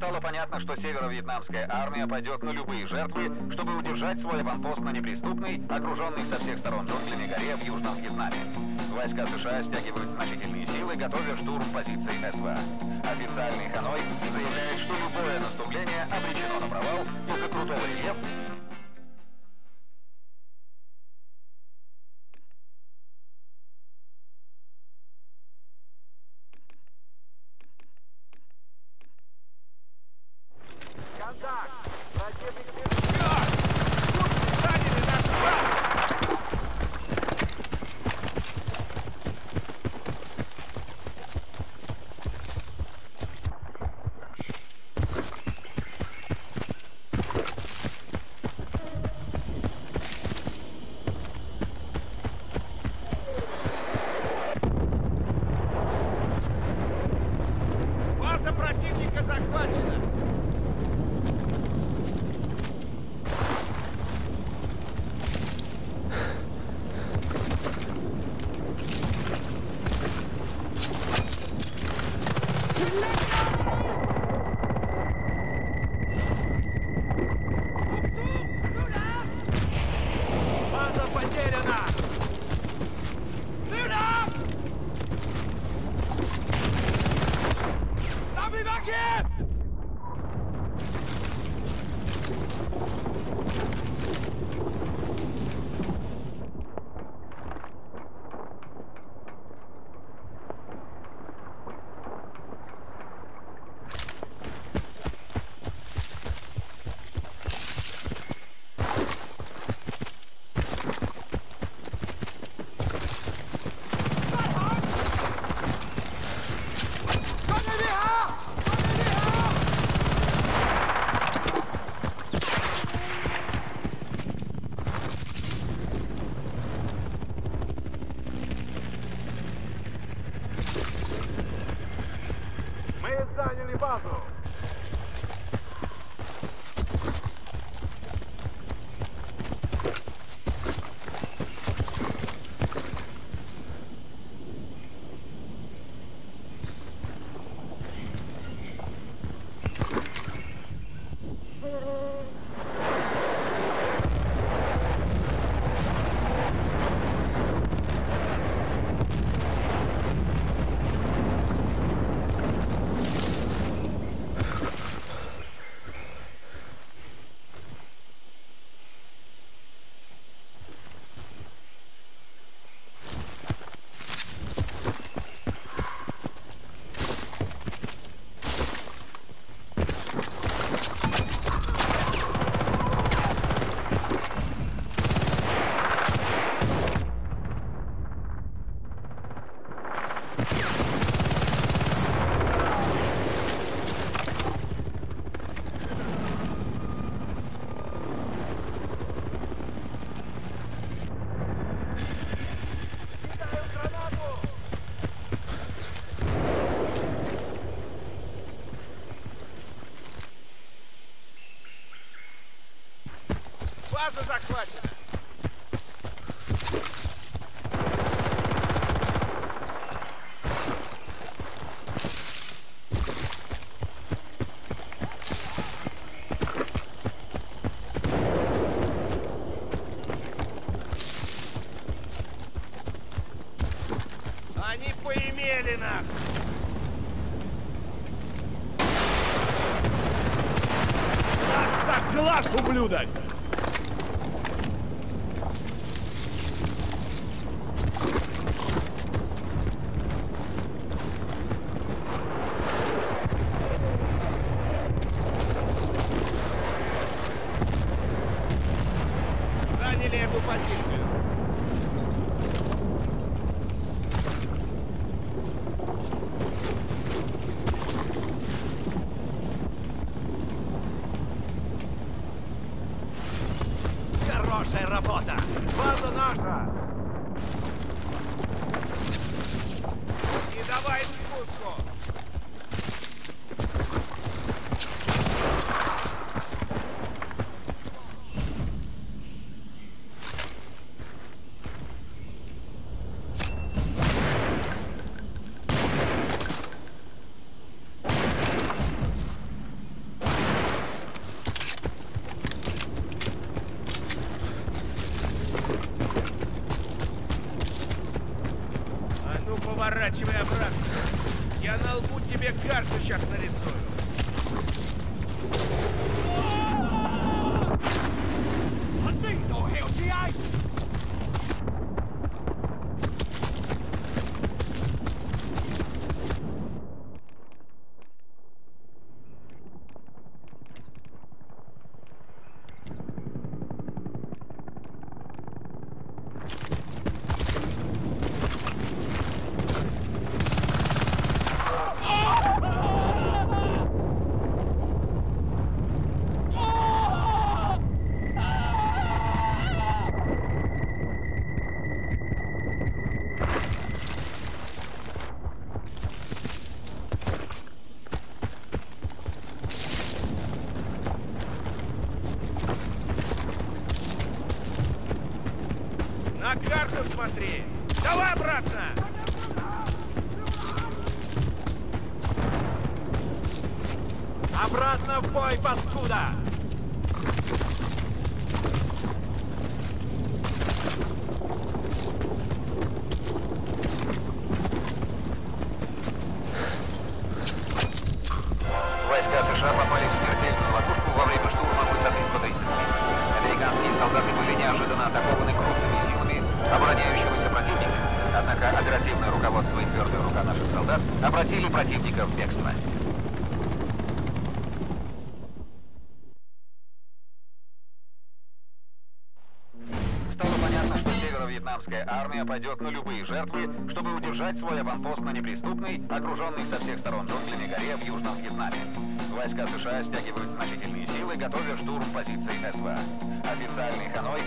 стало понятно, что северо-вьетнамская армия пойдет на любые жертвы, чтобы удержать свой аванпост на неприступной, окруженной со всех сторон джунглями горе в Южном Вьетнаме. Войска США стягивают значительные силы, готовя штурм позиций СВА. Официальный Ханой заявляет, что любое наступление обречено на провал из-за крутого рельефа Reza, di paso! База захвачена. Они поимели нас! Глаз за глаз, ублюдок! Позицию. Хорошая работа! База наша! Поворачивай обратно. Я на лбу тебе карту сейчас нарисую. На карту смотри! Давай обратно! Обратно в бой, паскуда! Однако оперативное руководство и твердая рука наших солдат обратили противника в бегство. Стало понятно, что северо-вьетнамская армия пойдет на любые жертвы, чтобы удержать свой аванпост на неприступной, окруженной со всех сторон джунглями горе в Южном Вьетнаме. Войска США стягивают значительные силы, готовя штурм позиций СВА. Официальный Ханой